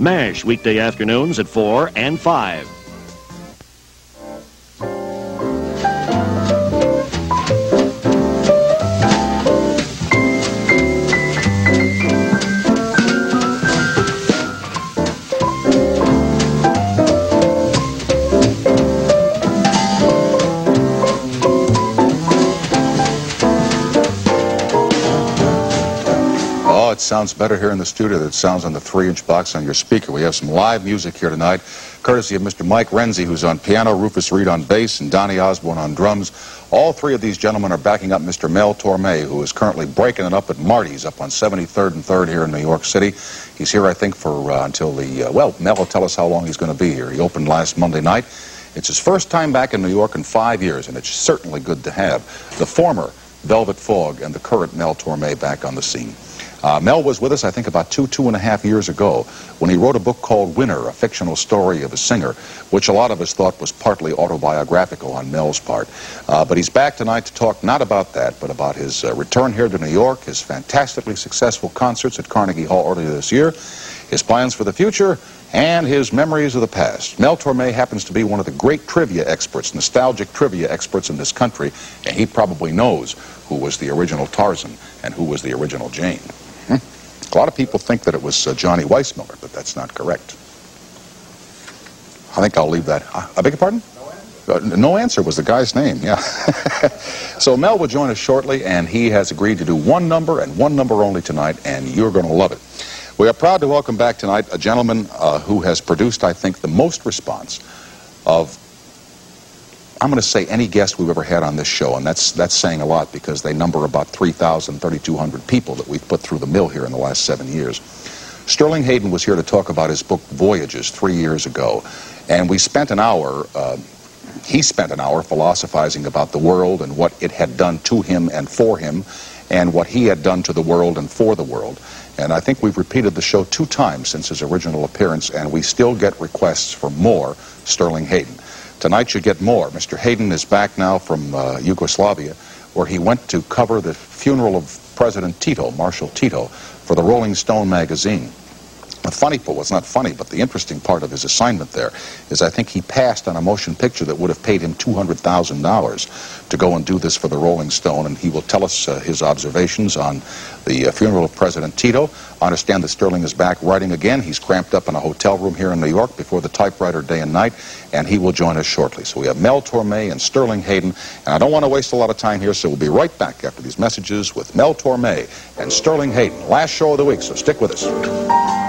MASH, weekday afternoons at 4 and 5. Sounds better here in the studio than it sounds on the three-inch box on your speaker. We have some live music here tonight, courtesy of Mr. Mike Renzi, who's on piano, Rufus Reid on bass, and Donnie Osborne on drums. All three of these gentlemen are backing up Mr. Mel Torme, who is currently breaking it up at Marty's up on 73rd and 3rd here in New York City. He's here, I think, for uh, until the, uh, well, Mel will tell us how long he's going to be here. He opened last Monday night. It's his first time back in New York in five years, and it's certainly good to have the former Velvet Fog and the current Mel Torme back on the scene. Uh, Mel was with us, I think, about two, two and a half years ago when he wrote a book called Wynner, a fictional story of a singer, which a lot of us thought was partly autobiographical on Mel's part. Uh, but he's back tonight to talk not about that, but about his uh, return here to New York, his fantastically successful concerts at Carnegie Hall earlier this year, his plans for the future, and his memories of the past. Mel Torme happens to be one of the great trivia experts, nostalgic trivia experts in this country, and he probably knows who was the original Tarzan and who was the original Jane. A lot of people think that it was uh, Johnny Weissmuller, but that's not correct. I think I'll leave that. Uh, I beg your pardon? Uh, no answer was the guy's name, yeah. so Mel will join us shortly, and he has agreed to do one number and one number only tonight, and you're going to love it. We are proud to welcome back tonight a gentleman uh, who has produced, I think, the most response of, I'm going to say, any guest we've ever had on this show, and that's, that's saying a lot because they number about 3,000, 3,200 people that we've put through the mill here in the last seven years. Sterling Hayden was here to talk about his book, Voyages, three years ago, and we spent an hour, uh, he spent an hour philosophizing about the world and what it had done to him and for him, and what he had done to the world and for the world. And I think we've repeated the show two times since his original appearance, and we still get requests for more Sterling Hayden. Tonight you get more. Mr. Hayden is back now from uh, Yugoslavia, where he went to cover the funeral of President Tito, Marshal Tito, for the Rolling Stone magazine. The funny part, well, it's not funny, but the interesting part of his assignment there is I think he passed on a motion picture that would have paid him $200,000 to go and do this for the Rolling Stone, and he will tell us uh, his observations on the uh, funeral of President Tito. I understand that Sterling is back writing again. He's cramped up in a hotel room here in New York before the typewriter day and night, and he will join us shortly. So we have Mel Torme and Sterling Hayden, and I don't want to waste a lot of time here, so we'll be right back after these messages with Mel Torme and Sterling Hayden. Last show of the week, so stick with us.